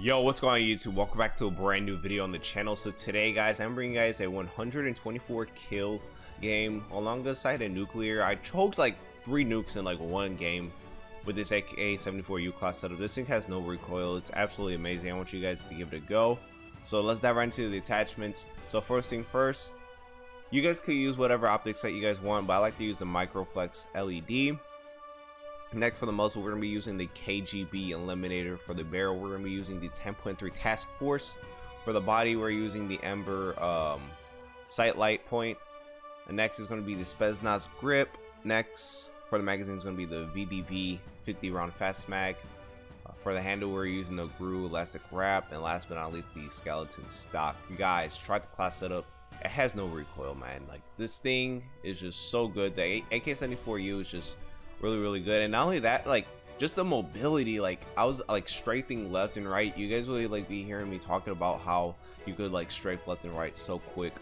Yo, what's going on YouTube? Welcome back to a brand new video on the channel. So today, guys, I'm bringing you guys a 124 kill game alongside a nuclear. I choked like three nukes in like one game with this AK-74U class setup. This thing has no recoil. It's absolutely amazing. I want you guys to give it a go. So let's dive right into the attachments. So first thing first, you guys could use whatever optics that you guys want, but I like to use the Microflex LED. Next for the muzzle, we're going to be using the KGB Eliminator. For the barrel, we're going to be using the 10.3 Task Force. For the body, we're using the Ember um, Sight Light Point. And next is going to be the Spetsnaz Grip. Next for the magazine is going to be the VDV 50 round fast mag. Uh, for the handle, we're using the GRU Elastic Wrap. And last but not least, the Skeleton Stock. You guys, try the class setup. It has no recoil, man. Like, this thing is just so good. The AK-74U is just really really good. And not only that like just the mobility like i was like strafing left and right. You guys really like be hearing me talking about how you could like strafe left and right so quick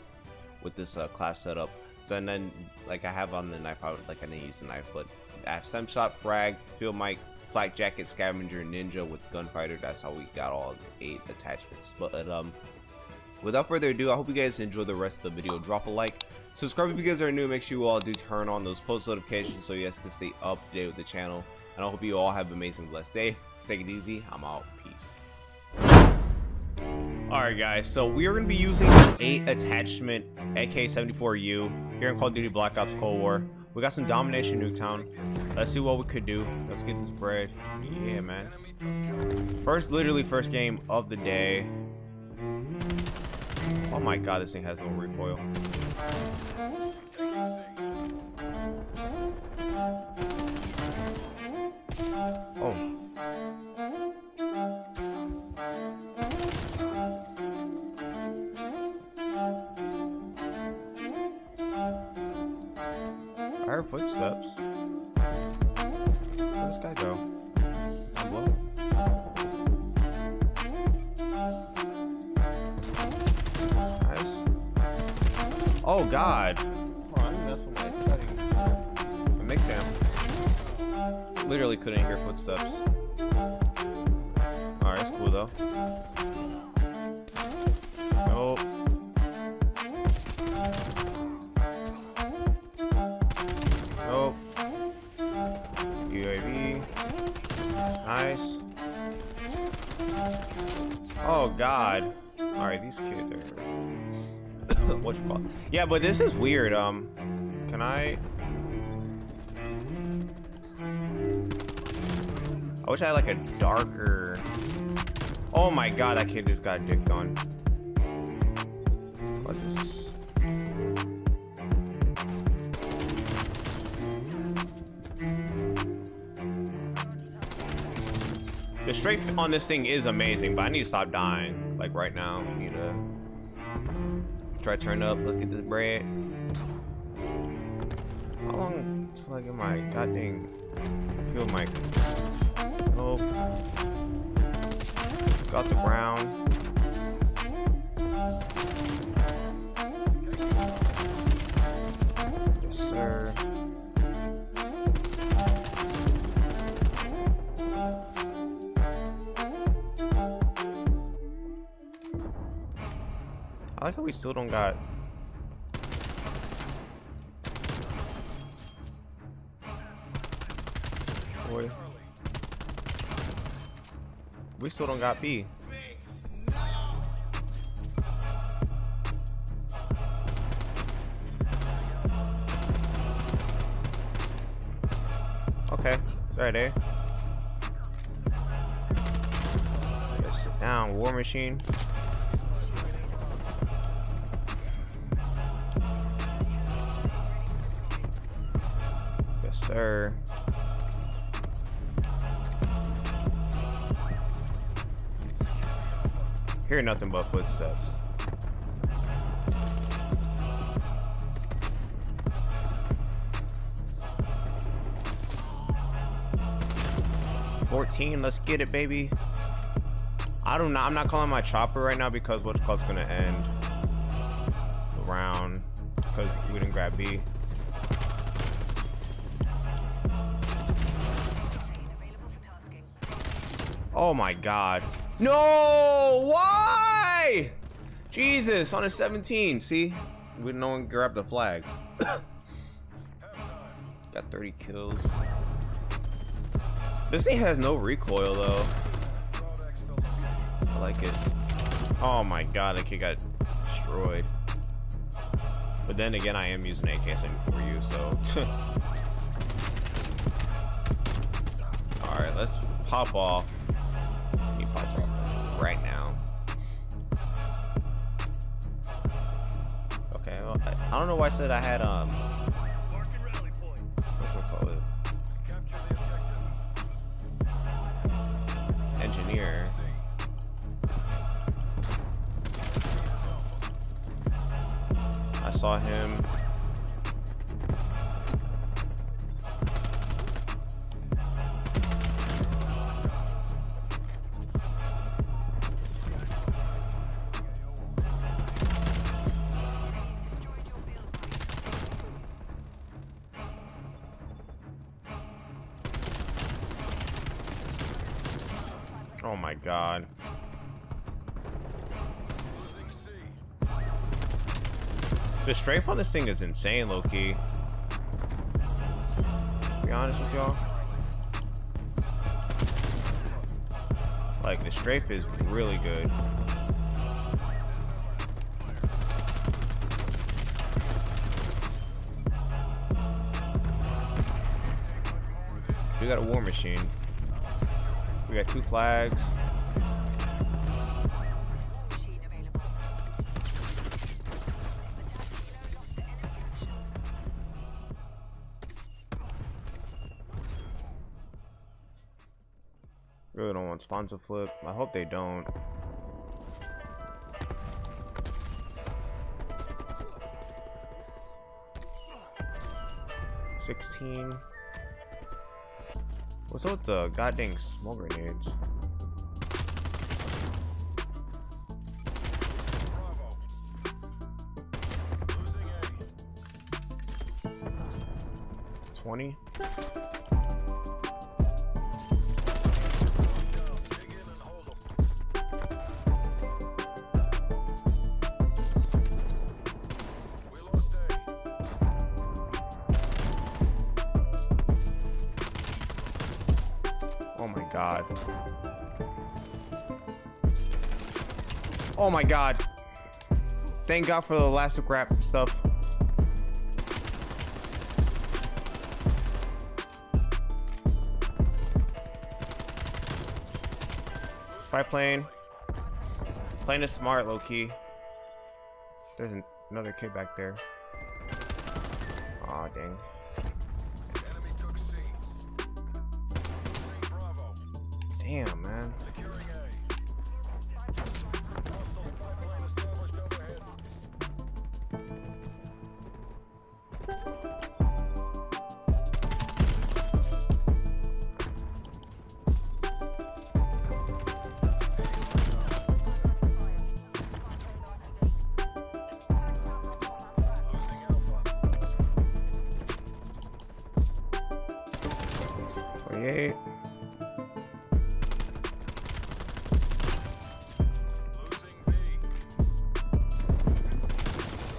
with this uh, class setup. So and then like i have on the knife I like i didn't use the knife but i have stim shot frag field mic flak jacket scavenger ninja with gunfighter. That's how we got all eight attachments. But um without further ado i hope you guys enjoy the rest of the video. Drop a like Subscribe if you guys are new. Make sure you all do turn on those post notifications so you guys can stay up to date with the channel. And I hope you all have an amazing, blessed day. Take it easy. I'm out. Peace. Alright guys, so we are going to be using the 8 attachment AK-74U here in Call of Duty Black Ops Cold War. We got some Domination Nuketown. Let's see what we could do. Let's get this bread. Yeah, man. First, literally first game of the day. Oh my god, this thing has no recoil. Oh. I footsteps. Where'd this guy go? Oh god. Oh, I couldn't hear footsteps. Alright, it's cool though. Nope. Nope. UAV. Nice. Oh god. Alright, these kids are what you call Yeah, but this is weird. Um, can I? I wish I had like a darker. Oh my god, that kid just got dicked on. What is? this? The strafe on this thing is amazing, but I need to stop dying. Like right now. I need to try to turn up. Let's get this bread. How long till I get my goddamn field mic? Got the ground. Yes, sir. I like how we still don't got Boy. We still don't got B. Okay, right there. Sit down, war machine. Yes, sir. Hear nothing but footsteps. Fourteen, let's get it, baby. I do not. Know. I'm not calling my chopper right now because what's call's gonna end the round because we didn't grab B. Oh my god. No! Why? Jesus, on a 17. See? We no one grabbed the flag. Got 30 kills. This thing has no recoil though. I like it. Oh my god, that kid got destroyed. But then again, I am using AK-74U, so. Alright, let's pop off. Right now. Okay, well, I don't know why I said I had, um, Engineer. I saw him. The strafe on this thing is insane, low-key. Be honest with y'all. Like, the strafe is really good. We got a war machine. We got two flags. Really don't want sponsor flip. I hope they don't. Sixteen. What's up with the goddamn smoke grenades? Twenty. Oh my god. Thank god for the elastic wrap stuff. Spy plane. Is smart, low key. There's an another kid back there. Aw, dang. Damn, man.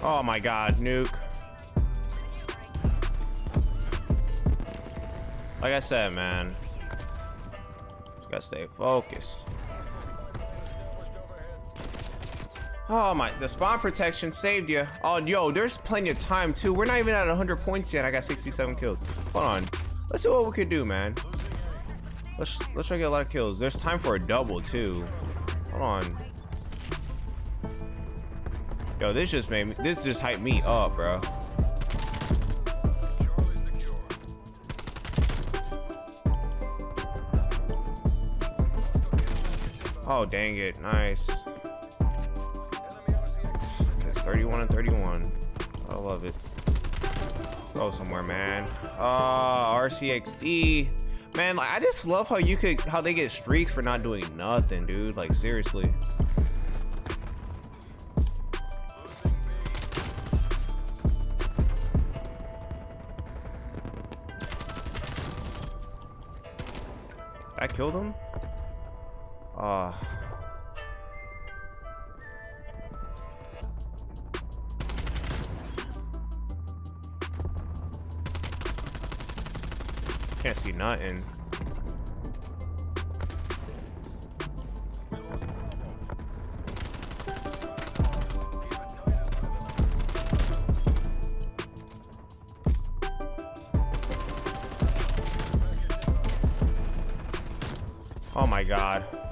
Oh my god, nuke. Like I said, man. Just gotta stay focused. Oh my, the spawn protection saved you. Oh, yo, there's plenty of time too. We're not even at 100 points yet. I got 67 kills. Hold on. Let's see what we could do, man. Let's let's try to get a lot of kills. There's time for a double too. Hold on. Yo, this just made me, this just hyped me up, bro. Oh, dang it. Nice. It's 31 and 31. I love it. Go somewhere, man. Ah, uh, RCXD. Man, like, I just love how you could, how they get streaks for not doing nothing, dude. Like, seriously. I killed him? Ah. Uh, see nothing. Oh my god.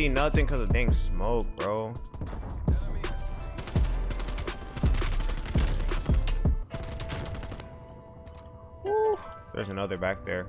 See nothing because of dang smoke, bro. Woo. There's another back there.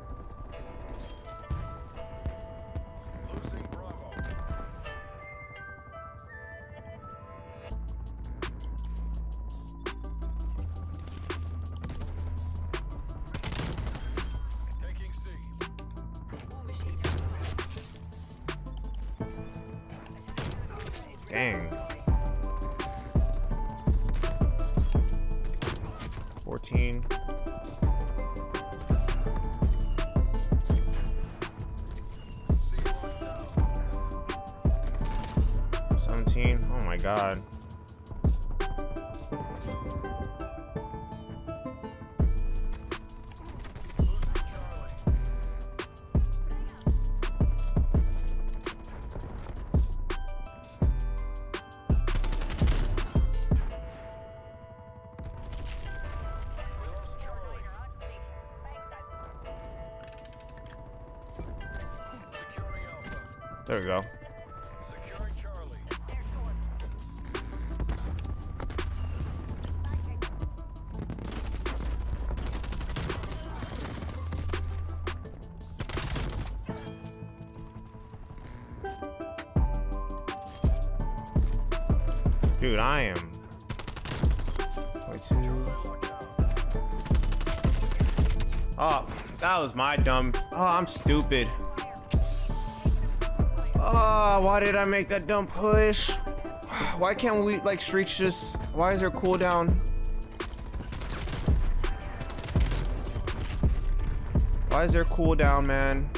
Dang. 14. Seventeen. Oh my god. There we go. Dude, I am. Oh, that was my dumb. Oh, I'm stupid. Oh, why did I make that dumb push? Why can't we like streaks just? Why is there cooldown? Why is there cooldown, man?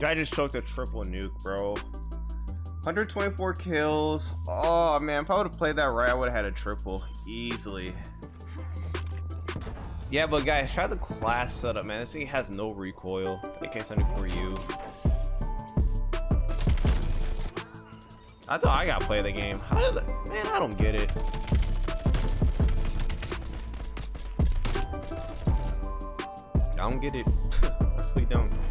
Guy just choked a triple nuke, bro. 124 kills. Oh man, if I would have played that right, I would have had a triple easily. Yeah, but guys, try the class setup, man. This thing has no recoil. AK-74U. I thought I got to play the game. How does that? Man, I don't get it. I don't get it. I really don't.